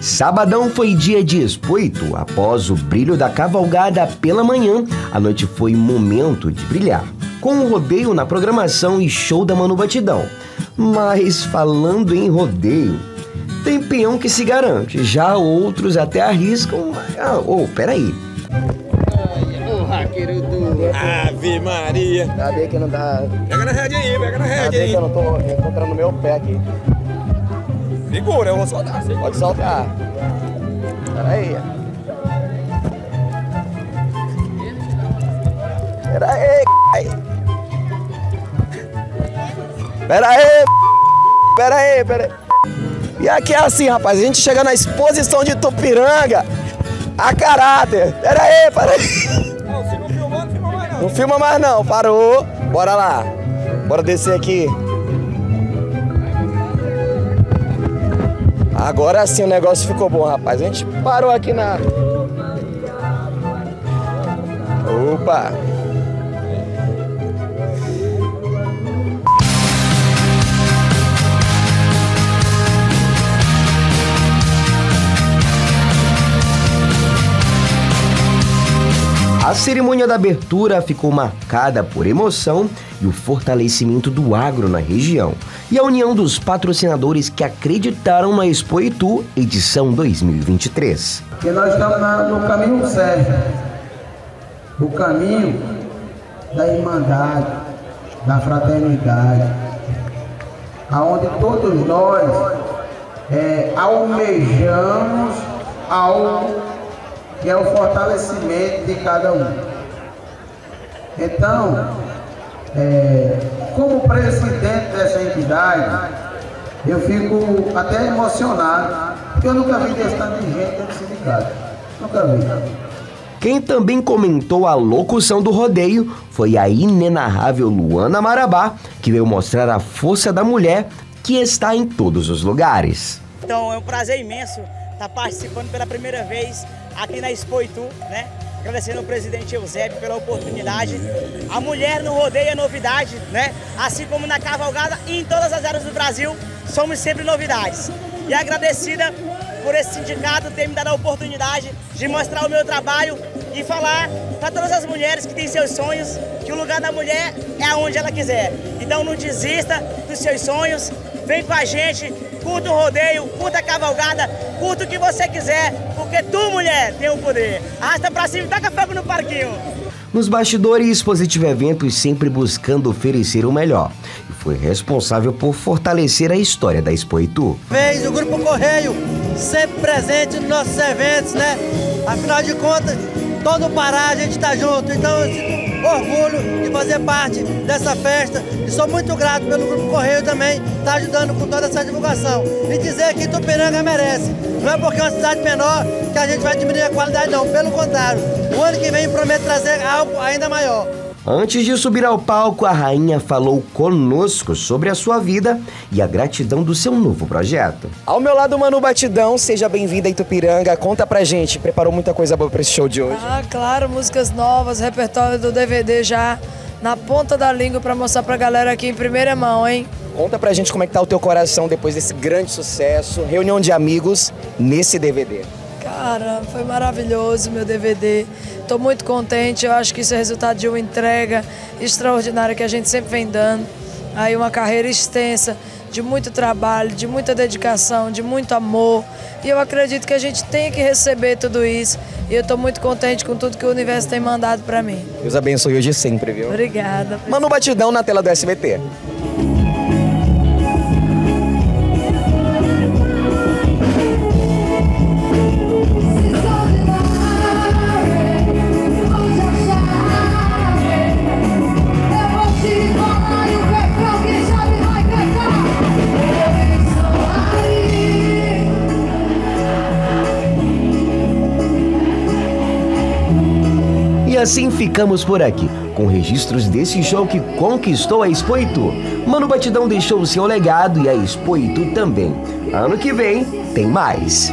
Sabadão foi dia de espoito. Após o brilho da cavalgada pela manhã, a noite foi momento de brilhar. Com o rodeio na programação e show da Manu Batidão. Mas falando em rodeio, tem peão que se garante, já outros até arriscam. Ah, oh, peraí. O raqueiro do. Ave Maria. Cadê que não dá. Pega na rede aí, pega na rede Cadê aí. que eu não tô encontrando meu pé aqui? Segura, eu vou soltar. Segura. Pode soltar. Peraí. Peraí, c*****. Peraí, peraí, peraí. E aqui é assim, rapaz, a gente chega na exposição de Tupiranga a caráter. Peraí, peraí. Não, se não filmar, não filma mais não. Não filma mais não, parou. Bora lá. Bora descer aqui. Agora sim o negócio ficou bom, rapaz. A gente parou aqui na. Opa! A cerimônia da abertura ficou marcada por emoção e o fortalecimento do agro na região. E a união dos patrocinadores que acreditaram na Expo Itu edição 2023. que nós estamos no caminho certo, o caminho da irmandade, da fraternidade, aonde todos nós é, almejamos algo que é o fortalecimento de cada um. Então, é, como presidente dessa entidade, eu fico até emocionado, porque eu nunca vi desse tanto de gente dentro do sindicato. Nunca vi. Quem também comentou a locução do rodeio foi a inenarrável Luana Marabá, que veio mostrar a força da mulher que está em todos os lugares. Então é um prazer imenso estar participando pela primeira vez aqui na Expo né? Agradecendo ao presidente Eusébio pela oportunidade. A mulher no rodeio é novidade, né? Assim como na cavalgada e em todas as áreas do Brasil, somos sempre novidades. E agradecida por esse sindicato ter me dado a oportunidade de mostrar o meu trabalho e falar para todas as mulheres que têm seus sonhos que o lugar da mulher é aonde ela quiser. Então não desista dos seus sonhos, vem com a gente, curta o rodeio, curta a cavalgada, curta o que você quiser, porque tu, mulher, tem o poder. Arrasta pra cima e taca fogo no parquinho. Nos bastidores, Positivo Eventos sempre buscando oferecer o melhor e foi responsável por fortalecer a história da Expo Itu. vez o Grupo Correio sempre presente nos nossos eventos, né? Afinal de contas, todo o Pará a gente está junto. Então eu sinto orgulho de fazer parte dessa festa e sou muito grato pelo Grupo Correio também estar ajudando com toda essa divulgação. E dizer que Tupiranga merece. Não é porque é uma cidade menor que a gente vai diminuir a qualidade, não. Pelo contrário, o ano que vem promete trazer algo ainda maior. Antes de subir ao palco, a rainha falou conosco sobre a sua vida e a gratidão do seu novo projeto. Ao meu lado, Manu Batidão, seja bem-vinda a Itupiranga. Conta pra gente, preparou muita coisa boa pra esse show de hoje. Ah, claro, músicas novas, repertório do DVD já na ponta da língua pra mostrar pra galera aqui em primeira mão, hein? Conta pra gente como é que tá o teu coração depois desse grande sucesso, reunião de amigos nesse DVD. Cara, foi maravilhoso meu DVD. Tô muito contente, eu acho que isso é resultado de uma entrega extraordinária que a gente sempre vem dando. Aí uma carreira extensa, de muito trabalho, de muita dedicação, de muito amor. E eu acredito que a gente tem que receber tudo isso. E eu tô muito contente com tudo que o universo tem mandado pra mim. Deus abençoe hoje sempre, viu? Obrigada. Manu Batidão na tela do SBT. Assim ficamos por aqui, com registros desse show que conquistou a Expo Itu. Mano Batidão deixou o seu legado e a Expo Itu também. Ano que vem tem mais.